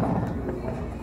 ああ。